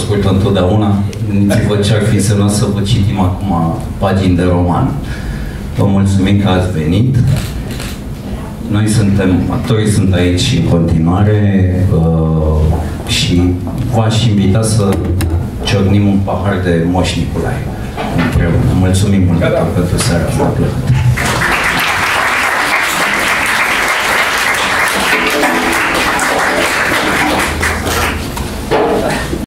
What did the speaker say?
ascult întotdeauna. Gândiți-vă ce ar fi să să vă citim acum pagini de roman. Vă mulțumim că ați venit. Noi suntem, actorii sunt aici în continuare uh, și v-aș invita să ciocnim un pahar de Moș Nicolae împreună. Mulțumim mult da, da. pentru seara asta plăcută.